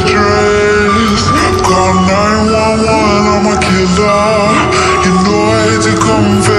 address. Call 911, I'm a killer. You know I hate to come.